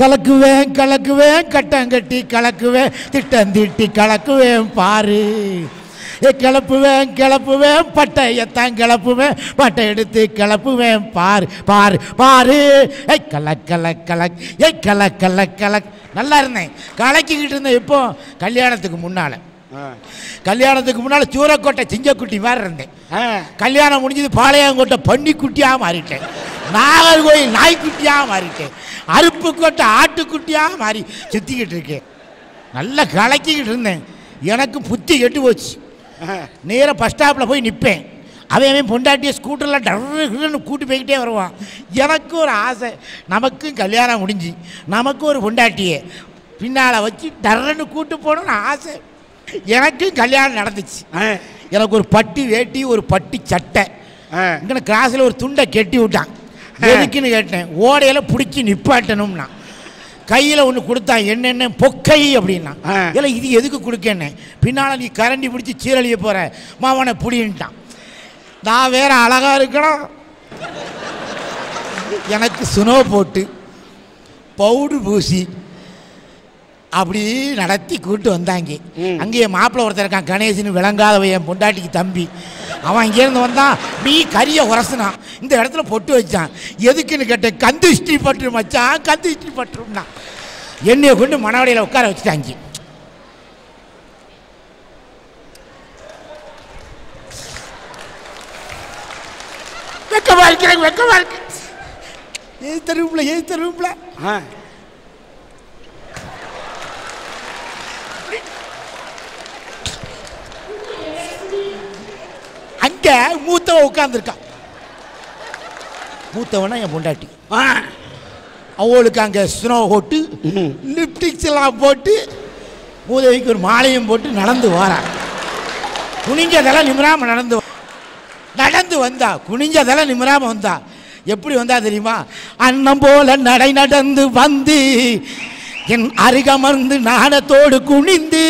கலக்குவேன் கலக்குவேன் கட்டம் கட்டி கலக்குவேன் திட்டம் தீட்டி கலக்குவேன் பாரு. ஏ கிளப்புவேன் கிளப்புவேன் பட்டையத்தான் கிளப்புவேன் பட்டை எடுத்து கிளப்புவேன் பாரு பாரு பாரு. ஏய் கலக் கலக் கலக் ஏய் கலக் கலக் கலக். நல்லா இருந்தேன். கலக்கிக்கிட்டு இருந்தேன் இப்போ கல்யாணத்துக்கு முன்னால். கல்யாணத்துக்கு முன்னால் சூரக்கோட்டை சிங்கக்குட்டி மாதிரி இருந்தேன். ஆ. கல்யாணம் முடிஞ்சது பாளையங்கோட்டை பன்னிக்குட்டியாக மாறிட்டேன். நாகர்கோயில் நாய்க்குட்டியாக மாறிட்டேன் அருப்புக்கோட்டை ஆட்டுக்குட்டியாக மாறி சுற்றிக்கிட்டு இருக்கேன் நல்லா கலக்கிக்கிட்டு இருந்தேன். எனக்கு புத்தி கெட்டு போச்சு. நேராக பஸ் ஸ்டாப்பில் போய் நிற்பேன் அவன் அவன் பொண்டாட்டியை ஸ்கூட்டரில் டர்ன்னு கூட்டி போய்கிட்டே வருவான். எனக்கு ஒரு ஆசை. நமக்கும் கல்யாணம் முடிஞ்சு. நமக்கு ஒரு பொண்டாட்டியை. பின்னால் வச்சு டர்ன்னு கூட்டு போகணும்னு ஆசை. எனக்கும் கல்யாணம் நடந்துச்சு. எனக்கு ஒரு பட்டி வேட்டி ஒரு பட்டி சட்டை. இங்கே கிராஸில் ஒரு துண்டை கெட்டி விட்டான். எதுக்குன்னு கேட்டேன் ஓடையில் பிடிச்சி நிப்பாட்டணும்னா. கையில் ஒன்று கொடுத்தான் என்னென்ன பொக்கை அப்படின்னா. இல்லை இது எதுக்கு கொடுக்கேன்னு. பின்னால் நீ கரண்டி பிடிச்சி சீரழிய போகிற மாவனை புடின்ட்டான். நான் வேற அழகா இருக்கணும். எனக்கு சுனோ போட்டு பவுடர் பூசி அப்படி நடத்தி கூட்டு வந்தாங்க. அங்கேயே மாப்பிள்ளை ஒருத்தர் இருக்கான் கணேசன் விளங்காதவ என் பொண்டாட்டிக்கு தம்பி. அவன் இங்கேருந்து வந்தான் மீ கறியை உரசினான் இந்த இடத்துல பொட்டு வச்சான். எதுக்குன்னு கேட்டேன் கந்து ஹிஸ்ட்ரி பட்டு மச்சான் கந்து ஹிஸ்ட்ரி பட்டுரும்னா என்னைய கொண்டு மனவடையில் உட்கார வச்சுட்டாங்க. வெக்கமாக இருக்கிறேன் வெக்கமாக இருக்கு. ஏய் தருவுல ஏய் தருவுல ஆ. அங்க மூத்தவன் உட்கார்ந்துருக்கான் மூத்தவனா என் பொண்டாட்டி. அவளுக்கு அங்கே ஸ்னோ போட்டு லிப்டிக்ஸ் எல்லாம் போட்டு மூதவிக்கு ஒரு மாலையும் போட்டு நடந்து வாரான் குனிஞ்சதெல்லாம் நிமிராம நடந்து நடந்து வந்தா குனிஞ்சதெல்லாம் நிமிராம வந்தா எப்படி வந்தா தெரியுமா? அன்னம் போல நடை நடந்து வந்து என் அருகமர்ந்து நாணத்தோடு குனிந்து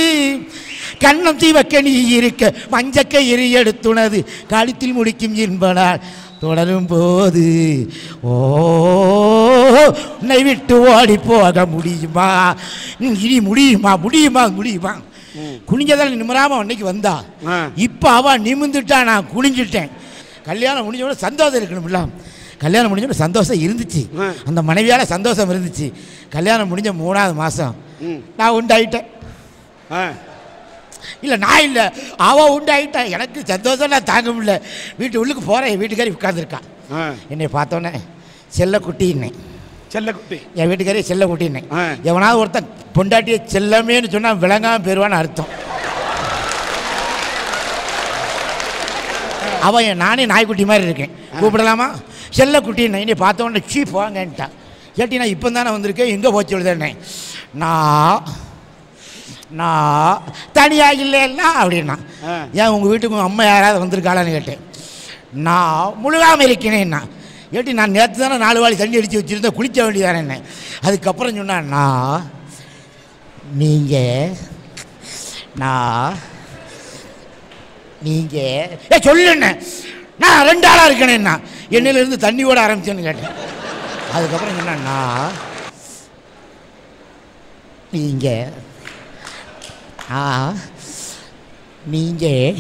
கண்ணம் தீவக்கணி இருக்க மஞ்சக்கயிறு எடுத்துனது கழுத்தில் முடிக்கும் என்பனால் தொடரும் போது ஓ உன்னை விட்டு ஓடி போக முடியுமா? இனி முடியுமா முடியுமா முடியுமா? குனிஞ்சதால் நிமிராம அன்னைக்கு வந்தா. இப்போ அவ நிமிந்துட்டா நான் குனிஞ்சிட்டேன். கல்யாணம் முடிஞ்சோட சந்தோஷம் இருக்கணும்ல கல்யாணம் முடிஞ்சோட சந்தோஷம் இருந்துச்சு. அந்த மனைவியால் சந்தோஷம் இருந்துச்சு. கல்யாணம் முடிஞ்ச மூணாவது மாதம். நான் உண்டாயிட்டேன். ஆ. இல்லை நான் இல்லை. அவ உண்டாயிட்டா எனக்கு சந்தோஷம் நான் தாங்க முடியல. வீட்டு உள்ளுக்கு போகிறேன் என் வீட்டுக்காரி உட்காந்துருக்கா. என்னை பார்த்தோன்னே செல்லக்குட்டின்னேன் செல்லக்குட்டி என் வீட்டுக்காரி செல்லக்குட்டின்னேன் ஆ. எவனாவது ஒருத்தன் பொண்டாட்டியை செல்லமேன்னு சொன்னால் விளங்காம பெறுவான்னு அர்த்தம். அவன் என் நானே நாய்க்குட்டி மாதிரி இருக்கேன். கூப்பிடலாமா? செல்லக்குட்டின்னு என்னை. பார்த்த உடனே சீ போங்கன்ட்டான் கேட்டி நான் இப்போ தானே வந்திருக்கேன். எங்கே போச்சு விழுதுன்னே நான் நான் தனியாக இல்லைன்னா அப்படின்னா. ஏன் உங்கள் வீட்டுக்கு அம்மா யாராவது வந்திருக்காளான்னு கேட்டேன். நான் முழுகாமல் இருக்கிறேன்னா ஏட்டி நான் நேற்று தானே நாலு வாளி தண்ணி அடித்து வச்சுருந்தேன் குளிக்க வேண்டியதானே என்ன அதுக்கப்புறம் சொன்னான் நான் நீங்கள் நான் நீங்கள் ஏ சொல்லுண்ணே. நான் ரெண்டு ஆளாக இருக்கேனேண்ணா என்னிலிருந்து தண்ணி ஓட ஆரம்பிச்சேன்னு கேட்டேன். அதுக்கப்புறம் சொன்னேன் நான் நீங்கள் நீங்கள்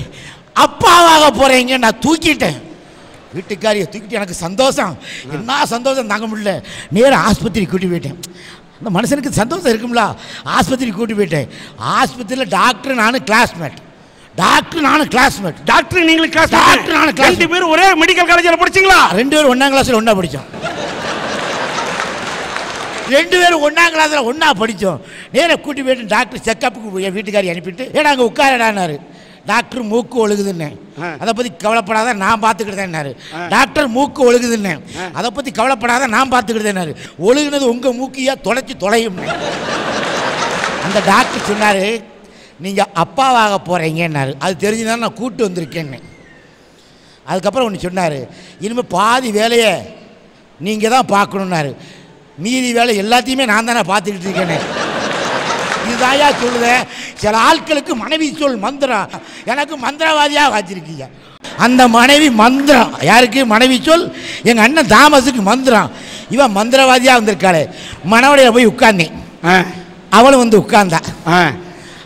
அப்பாவாக போகிறீங்க நான் தூக்கிட்டேன். வீட்டுக்காரியை தூக்கிட்டு எனக்கு சந்தோஷம். என்ன சந்தோஷம்? தாங்க முடியல. நேராக ஆஸ்பத்திரி கூட்டி போயிட்டேன். அந்த மனுஷனுக்கு சந்தோஷம் இருக்கும்ல. ஆஸ்பத்திரி கூட்டி போயிட்டேன். ஆஸ்பத்திரியில் டாக்டர் நானும் கிளாஸ்மேட் டாக்டர் நானும் கிளாஸ்மேட் டாக்டர் நீங்களும் கிளாஸ் டாக்டர் நானும் class ரெண்டு பேரும் ஒரே மெடிக்கல் காலேஜில் படிச்சீங்களா? ரெண்டு பேரும் ஒன்றாம் கிளாஸில் ஒன்றா படித்தோம் ரெண்டு பேரும் ஒன்றாம் கிளாஸில் ஒன்றா படித்தோம் நேராக கூட்டி போயிட்டு டாக்டர் செக்கப்புக்கு என் வீட்டுக்காரி அனுப்பிட்டு ஏடா அங்கே உட்காரடானாரு டாக்டர் மூக்கு ஒழுகுதுன்னு. அதை பற்றி கவலைப்படாத நான் பார்த்துக்கிட்டேன்னாரு. டாக்டர் மூக்கு ஒழுகுதுன்னு. அதை பற்றி கவலைப்படாத நான் பார்த்துக்கிட்டேன்னாரு. ஒழுகுனது உங்கள் மூக்கியா தொலைச்சி தொலையும்? அந்த டாக்டர் சொன்னார் நீங்கள் அப்பாவாக போகிறீங்கன்னாரு அது தெரிஞ்சுதான் நான் கூட்டு வந்திருக்கேன்னு. அதுக்கப்புறம் ஒன்று சொன்னார் இனிமேல் பாதி வேலையை நீங்கள் தான் பார்க்கணுன்னாரு. மீதி வேலை எல்லாத்தையுமே நான் தானே பார்த்துக்கிட்டு இருக்கேனே. இதுதாயா சொல்லுதேன் சில ஆட்களுக்கு மனைவி சொல் மந்திரம் எனக்கு மந்திரவாதியாக வச்சிருக்கீங்க. அந்த மனைவி மந்திரம் யாருக்கு மனைவி சொல்? எங்கள் அண்ணன் தாமஸுக்கு மந்திரம் இவன் மந்திரவாதியாக வந்திருக்காளே. மணவடையில் போய் உட்கார்ந்தேன் ஆ, அவளும் வந்து உட்கார்ந்தா. ஆ.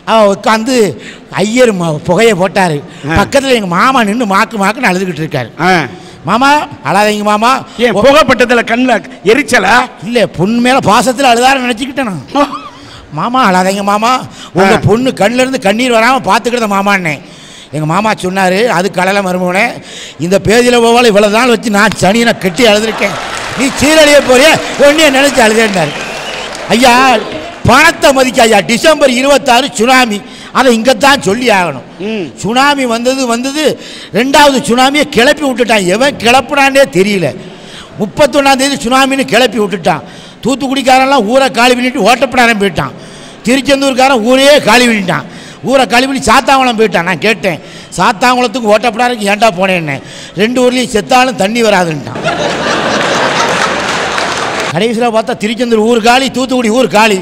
அவன் உட்காந்து ஐயர் ம- புகையை போட்டார். பக்கத்தில் எங்கள் மாமா நின்று மாக்கு மாக்குன்னு அழுதுகிட்டு இருக்காரு. ஆ. மாமா அழாதீங்க மாமா. ஏன் புகைப்பட்டதுல கண்ணில் எரிச்சலா? இல்லை பொண்ணு மேலே பாசத்தில் அழுதாரு நினச்சிக்கிட்டேன் மாமா அழாதீங்க மாமா. உங்கள். பொண்ணு கண்ணுல இருந்து கண்ணீர் வராமல் பார்த்துக்கிட்ட மாமான்னே. எங்கள் மாமா சொன்னார் அது கடலை மருமகனே இந்த பேதியில் போவால் இவ்வளோ நாள் வச்சு நான் சனியனை கட்டி அழுதுருக்கேன். நீ சீரழிய போறிய? ஒன்றைய நினச்சி அழுதேன்னாரு. ஐயா பணத்தை மதிக்க ஐயா டிசம்பர் இருபத்தாறு சுனாமி. அதை இங்கே தான் சொல்லி ஆகணும். சுனாமி வந்தது வந்தது ரெண்டாவது சுனாமியை கிளப்பி விட்டுட்டான். எவன் கிளப்புனானே தெரியல. முப்பத்தொன்னாம் தேதி சுனாமின்னு கிளப்பி விட்டுட்டான். தூத்துக்குடிக்காரெல்லாம் ஊரை காலி பண்ணிட்டு ஓட்டப்படாரம் போயிட்டான். திருச்செந்தூர்காரன் ஊரே காலி பண்ணிட்டான். ஊரை காலி பண்ணி சாத்தாங்குளம் போயிட்டான். நான் கேட்டேன் சாத்தாங்குளத்துக்கு ஓட்டப்படாருக்கு ஏன்டா போனேன்னு? ரெண்டு ஊர்லேயும் செத்தாலும் தண்ணி வராதுன்ட்டான். கடைசியில் பார்த்தா திருச்செந்தூர் ஊர் காலி தூத்துக்குடி ஊர் காலி.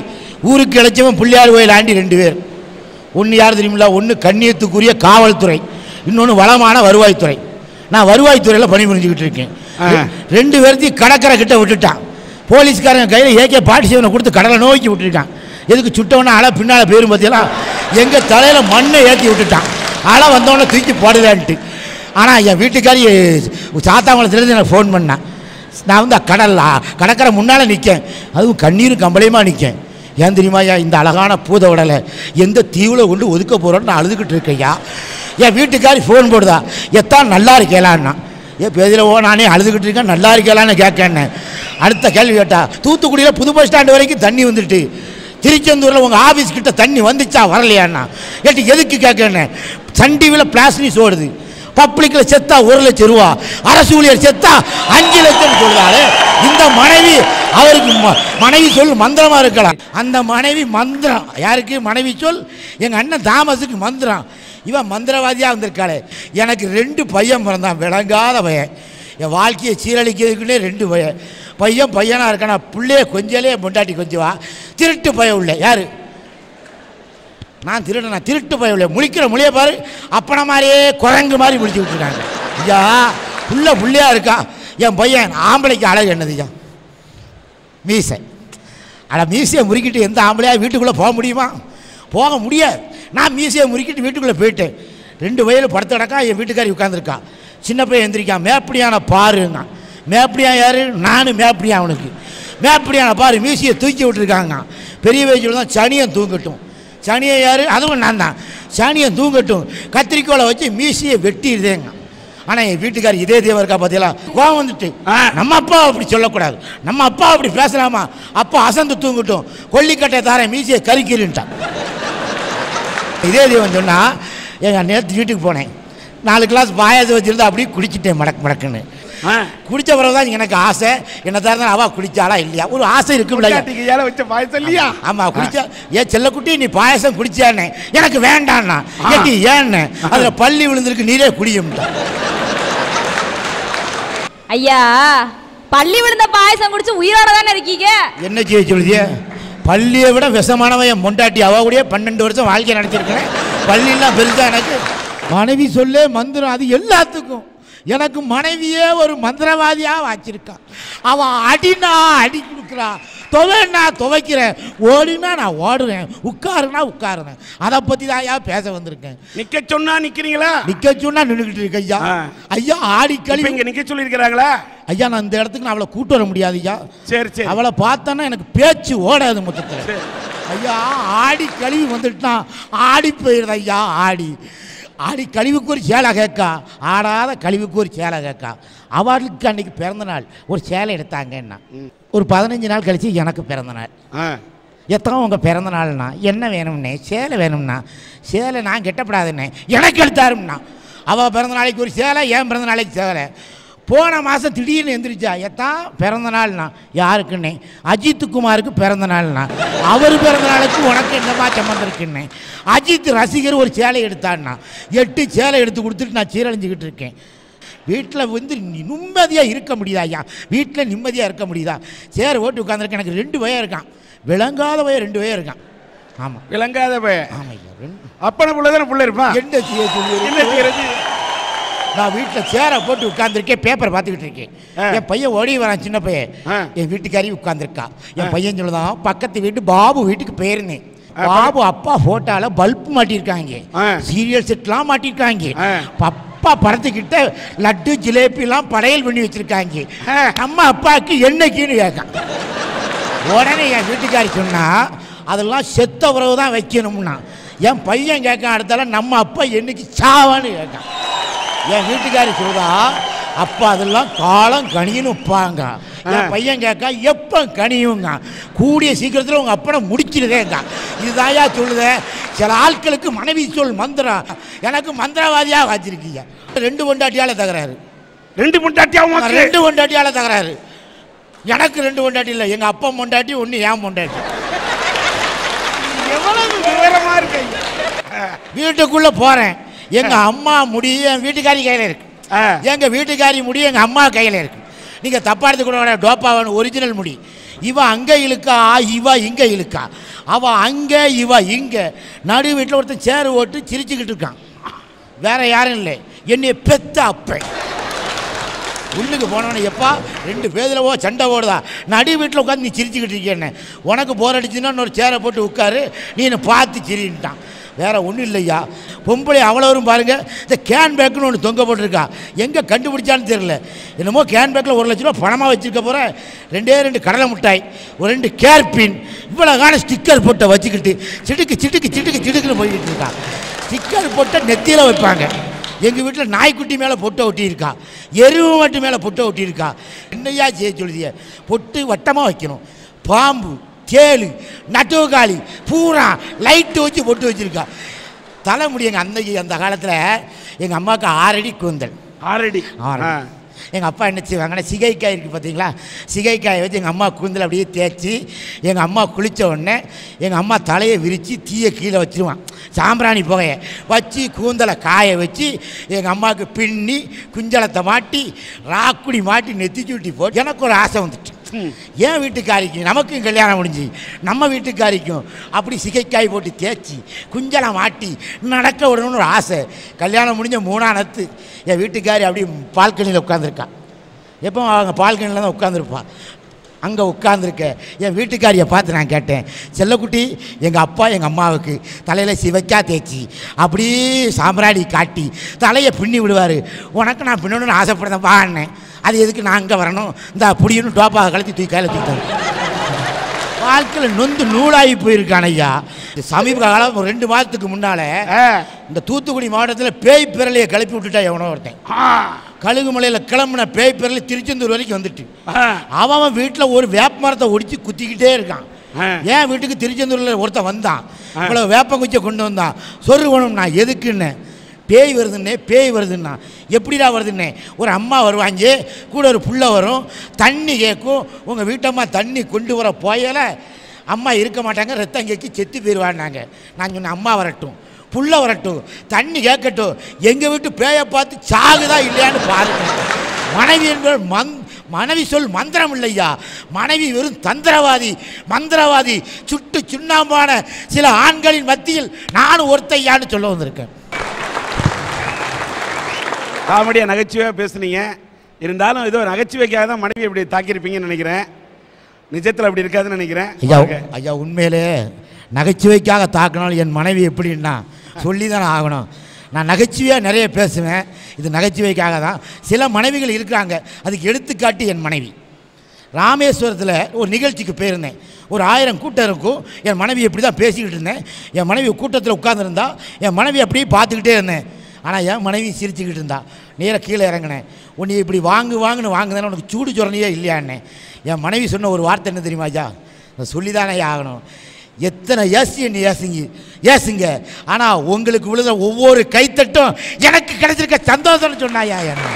ஊருக்கு இழைச்சவன் பிள்ளையார் கோயில் ஆண்டி ரெண்டு பேர். ஒன்று யார் தெரியுமில்ல? ஒன்று கண்ணியத்துக்குரிய காவல்துறை இன்னொன்று வளமான வருவாய்த்துறை. நான் வருவாய்த்துறையில் பணி புரிஞ்சுக்கிட்டு இருக்கேன் ரெண்டு பேர்த்தையும் கடற்கரை கிட்ட விட்டுட்டான். போலீஸ்காரங்க கையில் ஏகே பாட்டிசேவனை கொடுத்து கடலை நோக்கி விட்டுட்டான் எதுக்கு சுட்டவன அலை பின்னால் பேரும் பார்த்தியெல்லாம் எங்கள் தலையில் மண்ணை ஏற்றி விட்டுட்டான். அலை வந்தவொடனே தூக்கி போடுதான்ட்டு ஆனால் என் வீட்டுக்காரி சாத்தாங்குளத்துலேருந்து எனக்கு ஃபோன் பண்ணான் நான் வந்து கடல்ல கடற்கரை முன்னால் நிற்கேன் அதுவும் கண்ணீரும் கம்பளையுமா நிற்கேன் ஏன் தெரியுமாய்யா இந்த அழகான பூத உடலை எந்த தீவில் கொண்டு ஒதுக்க போகிறோன்னு நான் அழுதுகிட்டு இருக்கேன்யா என் வீட்டுக்காரி ஃபோன் போடுதா எத்தான் நல்லா இருக்கலான்னா ஏன் பேதியில் ஓ நானே அழுதுகிட்டு இருக்கேன் நல்லா இருக்கலான்னு கேட்கேன்னு. அடுத்த கேள்வி கேட்டா தூத்துக்குடியில் புது பஸ் ஸ்டாண்டு வரைக்கும் தண்ணி வந்துட்டு திருச்செந்தூரில் உங்கள் ஆஃபீஸ் கிட்ட தண்ணி வந்துச்சா வரலையாண்ணா ஏட்டு எதுக்கு கேட்கன்னு. சன் டிவியில் பிளாஸ்டிக் ஓடுது பப்ளிக்கில் செத்தா ஒரு லட்சம் ரூபா அரசு ஊழியர் செத்தா அஞ்சு லட்சம் சொல்றாரு. இந்த மனைவி அவருக்கு ம- மனைவி சொல் மந்திரமா இருக்கலாம். அந்த மனைவி மந்திரம். யாருக்கு மனைவி சொல்? எங்க அண்ணன் தாமஸுக்கு மந்திரம். இவன் மந்திரவாதியா வந்திருக்காளே எனக்கு ரெண்டு பையன் பிறந்தான். விளங்காத பையன். என் வாழ்க்கையை சீரழிக்கிறதுக்குன்னே ரெண்டு பையன். பையன் பையனாக இருக்கானா? பிள்ளைய கொஞ்சலே பொண்டாட்டி கொஞ்சவா. திருட்டு பையன் உள்ள. யாரு? நான் திருடனா திருட்டு பயவில்லை முழிக்கிற முழிய பாரு. அப்பன மாதிரியே குரங்கு மாதிரி முழிச்சு விட்டுருக்காங்க. ஐயா புள்ள புள்ளையா இருக்கான் என் பையன் ஆம்பளைக்கு அழகு என்னது ஐயா? மீசை. அட மீசையை முறுக்கிட்டு எந்த ஆம்பளையாக வீட்டுக்குள்ளே போக முடியுமா? போக முடியாது. நான் மீசையை முறுக்கிட்டு வீட்டுக்குள்ளே போயிட்டேன். ரெண்டு வயலு படுத்து கிடக்கா என் வீட்டுக்காரி உட்காந்துருக்கான் சின்ன பையன் எந்திரிக்கான் மேப்படியான பாருங்க மேப்படியா யார்? நானும் மேப்படியா அவனுக்கு. மேப்படியான பாரு மீசியை தூக்கி விட்டுருக்காங்க பெரிய வயசில் தான் சனியை தூங்கட்டும். சனியை யார்? அதுவும் நான் தான். சனியன் தூங்கட்டும். கத்திரிக்கோலை வச்சு மீசையை வெட்டிடுதேங்க. ஆனால் என் வீட்டுக்காரி இதே தேவம் இருக்கா பார்த்தீங்களா கோவம் வந்துட்டு. நம்ம அப்பா அப்படி சொல்லக்கூடாது. நம்ம அப்பா அப்படி பேசலாமா? அப்பா அசந்து தூங்கட்டும். கொல்லிக்கட்டை தாரேன் மீசையை கறிக்கிறேன்ட்டான் இதே தெய்வம் சொன்னா எங்கள் நேற்று வீட்டுக்கு போனேன். நாலு கிளாஸ் பாயாசம் வச்சுருந்தா அப்படியே குடிச்சிட்டேன் மடக்கு மடக்குன்னு. குடிச்ச பிறகு தான் எனக்கு ஆசை. என்ன தான் அவ குடிச்சாளா இல்லையா? ஒரு ஆசை ஏல வச்ச பாயசம் இல்லையா? ஆமா குடிச்சா ஏன் செல்லக்குட்டி நீ பாயாசம் குடிச்சானே எனக்கு வேண்டான்னா ஆ. ஏட்டி ஏன்னு. அதுல பள்ளி விழுந்திருக்கு நீரே குடியும்ட்டா ஐயா பள்ளி விழுந்த பாயசம் குடிச்சு உயிரோட தானே இருக்கீங்க? என்ன செய்ய சொல்லுதிய? பள்ளியை விட விஷமானவன் என் பொண்டாட்டி. அவ கூடயே பன்னெண்டு வருஷம் வாழ்க்கை நடத்திருக்கிறேன் பள்ளியெல்லாம் பெருசா எனக்கு. மனைவி சொல்லே மந்திரம் அது எல்லாத்துக்கும். எனக்கு மனைவியே ஒரு மந்திரவாதியா வச்சிருக்கா. அவன் அடினா அடி கொடுக்குறா. துவைன்னா துவைக்கிறேன். ஓடினா நான் ஓடுறேன். உட்காருனா உட்காருறேன். அதை பற்றி தான் ஐயா பேச வந்திருக்கேன். நிக்க சொன்னா நிக்கிறீங்களா? நிக்க சொன்னா நின்றுக்கிட்டு இருக்க ஐயா. ஐயா ஆடி கழிவு இங்க நிக்க சொல்லி இருக்கிறாங்களா ஐயா நான் இந்த இடத்துக்கு நான் அவளை கூட்டு வர முடியாது ஐயா. சரி சரி. அவளை பார்த்தோன்னா எனக்கு பேச்சு ஓடாது மொத்தத்தில். ஐயா ஆடி கழிவு வந்துட்டுனா ஆடி போயிடுது ஐயா ஆடி. ஆடி கழிவுக்கு ஒரு சேலை கேட்கா. ஆடாத கழிவுக்கு ஒரு சேலை கேட்கா. அவளுக்கு அன்னைக்கு பிறந்த நாள். ஒரு சேலை எடுத்தாங்கன்னா. ஒரு பதினஞ்சு நாள் கழிச்சு எனக்கு பிறந்த நாள். எத்தனை உங்கள் பிறந்த நாள்னா? என்ன வேணும்னே? சேலை வேணும்னா. சேலை நான் கெட்டப்படாதுன்னே. எனக்கு எடுத்தாரும்னா. அவள் பிறந்த நாளைக்கு ஒரு சேலை என் பிறந்த நாளைக்கு சேலை. போன மாதம் திடீர்னு எந்திரிச்சா எத்தான் பிறந்த நாள்னா. யாருக்குன்னே? அஜித் குமாருக்கு பிறந்த நாள்னா. அவர் பிறந்த நாளுக்கு உனக்கு என்னமா சம்மந்தம் இருக்குன்னே. அஜித் ரசிகர் ஒரு சேலை எடுத்தான்னா எட்டு சேலை எடுத்து கொடுத்துட்டு நான் சீரழிஞ்சுக்கிட்டு இருக்கேன். வீட்டில் வந்து நிம்மதியாக இருக்க முடியுதா ஐயா? வீட்டில் நிம்மதியாக இருக்க முடியுதா? சேர் ஓட்டு உட்காந்துருக்கேன் எனக்கு ரெண்டு பையன் இருக்கான். விளங்காத பையன் ரெண்டு பையன் இருக்கான். ஆமாம் விளங்காத பையன். ஆமாம் ஐயா ரெண்டு. அப்பன புள்ள தானே புள்ள இருப்பான். என்ன செய்ய நான் வீட்டில் சேரை போட்டு உட்காந்துருக்கேன் பேப்பர் பார்த்துக்கிட்டு இருக்கேன். என் பையன் ஓடி வரான் சின்ன பையன். என் வீட்டுக்காரி உட்காந்துருக்கா என். பையன் சொல்லுதான் பக்கத்து வீட்டு பாபு வீட்டுக்கு போயிருந்தேன் பாபு அப்பா போட்டோல பல்ப் மாட்டியிருக்காங்க ஆ. சீரியல் செட்லாம் மாட்டியிருக்காங்க. அப்பா படத்துக்கிட்ட லட்டு ஜிலேபிலாம் படையல் பண்ணி வச்சிருக்காங்க. நம்ம அப்பாவுக்கு என்னைக்குன்னு கேட்கான் உடனே என் வீட்டுக்காரி சொன்னா அதெல்லாம் செத்த உறவு தான் வைக்கணும்னா என் பையன் கேட்கான் அடுத்தால நம்ம அப்பா என்னைக்கு சாவான்னு கேட்கான் என் வீட்டுக்காரி சொல்றா அப்பா அதெல்லாம் காலம் கனின்னு வைப்பாங்க என். பையன் கேட்கா எப்போ கனியுங்க கூடிய சீக்கிரத்தில் உங்கள் அப்பனை முடிச்சிருதேங்க இதுதாயா சொல்லுதே? சில ஆட்களுக்கு மனைவி சொல் மந்திரம் எனக்கு மந்திரவாதியாக வச்சிருக்கீங்க. ரெண்டு பொண்டாட்டியால தகராறு. ரெண்டு முண்டாட்டியா உமாக்கு ரெண்டு பொண்டாட்டியால தகராறு. எனக்கு ரெண்டு பொண்டாட்டி இல்லை. எங்கள் அப்பா பொண்டாட்டி ஒன்று ஏன் பொண்டாட்டி. எவ்வளவு விவரமா இருக்கீங்க? வீட்டுக்குள்ளே போகிறேன் எங்கள் அம்மா முடி என் வீட்டுக்காரி கையில் இருக்கு. ஆ. எங்க வீட்டுக்காரி முடி எங்க அம்மா கையில் இருக்கு. நீங்க தப்பா எடுத்துக்கூட டோப்பாவன் ஒரிஜினல் முடி. இவ அங்க இழுக்கா இவ இங்க இழுக்கா. அவ அங்க இவ இங்க. நடு வீட்டில் ஒருத்தன் சேர் ஓட்டு சிரிச்சுக்கிட்டு இருக்கான். வேற யாரும் இல்லை. என்னைய பெத்த அப்பன் உள்ளுக்கு போனவனே எப்பா ரெண்டு பேதில் ஓ சண்டை ஓடுதா நடு வீட்டில் உட்காந்து நீ சிரிச்சுக்கிட்டு இருக்கேன்னு உனக்கு போர் அடிச்சுன்னா இன்னொரு சேரை போட்டு உட்காரு. நீ பார்த்து சிரின்ட்டான். வேறு ஒன்றும் இல்லையா? பொம்பளை அவ்வளோரும் பாருங்கள் இந்த கேன் பேக்குன்னு ஒன்று தொங்க போட்டிருக்கா. எங்கே கண்டுபிடிச்சான்னு தெரியல. என்னமோ கேன் பேக்கில் ஒரு லட்ச ரூபா பணமாக வச்சுருக்க போகிற ரெண்டே ரெண்டு கடலை மிட்டாய் ஒரு ரெண்டு கேர்பின் இவ்வளோ காண ஸ்டிக்கர் போட்ட வச்சுக்கிட்டு சிடுக்கு சிடுக்கு சிடுக்கு சிடுக்குன்னு போய்கிட்டு இருக்கான் ஸ்டிக்கர் போட்ட நெத்தியில் வைப்பாங்க. எங்கள் வீட்டில் நாய்க்குட்டி மேலே பொட்டை ஒட்டியிருக்கா எருவு மட்டும் மேலே பொட்டை ஒட்டியிருக்கா என்னையா செய்ய சொல்லுதிய பொட்டு வட்டமாக வைக்கணும். பாம்பு தேளு நட்டுவக்காளி பூரா லைட்டு வச்சு பொட்டு வச்சிருக்கா. தலைமுடி எங்கள் அன்னைக்கு அந்த காலத்தில் எங்கள் அம்மாவுக்கு ஆறடி கூந்தல். ஆறடி. ஆறு. எங்கள் அப்பா என்ன செய்வாங்கன்னா சிகைக்காய் இருக்குது பார்த்தீங்களா சிகைக்காயை வச்சு எங்கள் அம்மா கூந்தல் அப்படியே தேய்ச்சி எங்கள் அம்மா குளித்த உடனே எங்கள் அம்மா தலையை விரித்து தீயை கீழே வச்சிருவான். சாம்பிராணி புகையை வச்சு கூந்தலை காய வச்சு எங்கள் அம்மாவுக்கு பின்னி குஞ்சலத்தை மாட்டி ராக்குடி மாட்டி நெத்தி சூட்டி போட்டு எனக்கு ஒரு ஆசை வந்துட்டு. ஏன் வீட்டுக்காரிக்கும் நமக்கும் கல்யாணம் முடிஞ்சு நம்ம வீட்டுக்காரிக்கும் அப்படி சிகைக்காய் போட்டு தேய்ச்சி குஞ்சலை மாட்டி நடக்க விடணும்னு ஒரு ஆசை. கல்யாணம் முடிஞ்ச மூணாம் நத்து என் வீட்டுக்காரி அப்படி பால்கனியில் உட்காந்துருக்கா எப்போ அவங்க பால்கனியில் தான் உட்காந்துருப்பான் அங்கே உட்காந்துருக்க என் வீட்டுக்காரியை பார்த்து நான் கேட்டேன் செல்லக்குட்டி எங்கள் அப்பா எங்கள் அம்மாவுக்கு தலையில் சிவக்கா தேய்ச்சி அப்படியே சாம்பிராணி காட்டி தலையை பின்னி விடுவார். உனக்கு நான் பின்னணும்னு ஆசைப்படுறேன் பான்னேன் அது எதுக்கு நான் அங்கே வரணும் இந்த புடின்னு டோப்பாக கலத்தி தூக்கி கையில் தூக்கிட்டாரு வாழ்க்கையில் நொந்து நூலாகி போயிருக்கான் ஐயா சமீப காலம் ஒரு ரெண்டு மாதத்துக்கு முன்னால். இந்த தூத்துக்குடி மாவட்டத்தில் பேய் பிறலையை கிளப்பி விட்டுட்டா எவனோ ஒருத்தன். கழுகுமலையில் கிளம்புன பேய் பிறலை திருச்செந்தூர் வரைக்கும் வந்துட்டு. அவன் வீட்டில் ஒரு வேப்ப மரத்தை ஒடிச்சு குத்திக்கிட்டே இருக்கான். ஏன் வீட்டுக்கு திருச்செந்தூரில் ஒருத்தன் வந்தான். இவ்வளோ வேப்பங்குச்சியை கொண்டு வந்தான் சொருகணும் நான் எதுக்குன்னு பேய் வருதுன்னே பேய் வருதுன்னா. எப்படிடா வருதுன்னே? ஒரு அம்மா வருவாங்க கூட ஒரு புள்ள வரும் தண்ணி கேட்கும் உங்கள் வீட்டம்மா தண்ணி கொண்டு வர போயல அம்மா இருக்க மாட்டாங்க ரத்தம் கேட்கி செத்து போயிடுவான்னாங்க நான் சொன்னேன் அம்மா வரட்டும் புள்ள வரட்டும் தண்ணி கேட்கட்டும் எங்கள் வீட்டு பேயை பார்த்து சாகுதா இல்லையான்னு பாருங்க. மனைவி என்பவர் மந் மனைவி சொல் மந்திரம் இல்லையா? மனைவி வெறும் தந்திரவாதி மந்திரவாதி சுட்டு சுண்ணாம்பான சில ஆண்களின் மத்தியில் நானும் ஒருத்தையான்னு சொல்ல வந்திருக்கேன். காமெடியா நகைச்சுவையாக பேசுனீங்க. இருந்தாலும் ஏதோ நகைச்சுவைக்காக தான் மனைவி இப்படி தாக்கியிருப்பீங்கன்னு நினைக்கிறேன். நிஜத்தில் அப்படி இருக்காதுன்னு நினைக்கிறேன். ஐயா. ஐயா உண்மையிலே நகைச்சுவைக்காக தாக்கினாலும் என் மனைவி எப்படின்னா சொல்லி தானே ஆகணும். நான் நகைச்சுவையாக நிறைய பேசுவேன். இது நகைச்சுவைக்காக தான். சில மனைவிகள் இருக்கிறாங்க. அதுக்கு எடுத்துக்காட்டு என் மனைவி. ராமேஸ்வரத்தில் ஒரு நிகழ்ச்சிக்கு போயிருந்தேன். ஒரு ஆயிரம் கூட்டம் இருக்கும். என் மனைவி இப்படி தான் பேசிக்கிட்டு இருந்தேன். என் மனைவி கூட்டத்தில் உட்காந்துருந்தா என் மனைவி அப்படியே பார்த்துக்கிட்டே இருந்தேன். ஆனால் என் மனைவி சிரிச்சுக்கிட்டு இருந்தான் நேராக கீழே இறங்கினேன் உன்னை இப்படி வாங்கு வாங்குன்னு வாங்குதானே உனக்கு சூடு சொரணியே இல்லையான்னு. என் மனைவி சொன்ன ஒரு வார்த்தை என்ன தெரியுமா ஐயா நான் சொல்லிதானே ஆகணும். எத்தனை ஏசி என்ன ஏசுங்க ஏசுங்க. ஆனால் உங்களுக்கு விழுந்த ஒவ்வொரு கைத்தட்டும் எனக்கு கிடைச்சிருக்க சந்தோஷம்னு சொன்னாயா என்ன?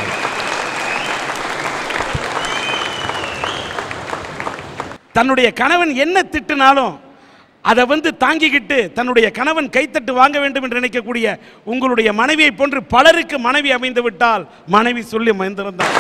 தன்னுடைய கணவன் என்ன திட்டுனாலும் அதை வந்து தாங்கிக்கிட்டு தன்னுடைய கணவன் கைத்தட்டு வாங்க வேண்டும் என்று நினைக்கக்கூடிய உங்களுடைய மனைவியை போன்று பலருக்கு மனைவி அமைந்து விட்டால் மனைவி சொல்லி மந்திரம்தான்